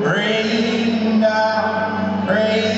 Rain down, rain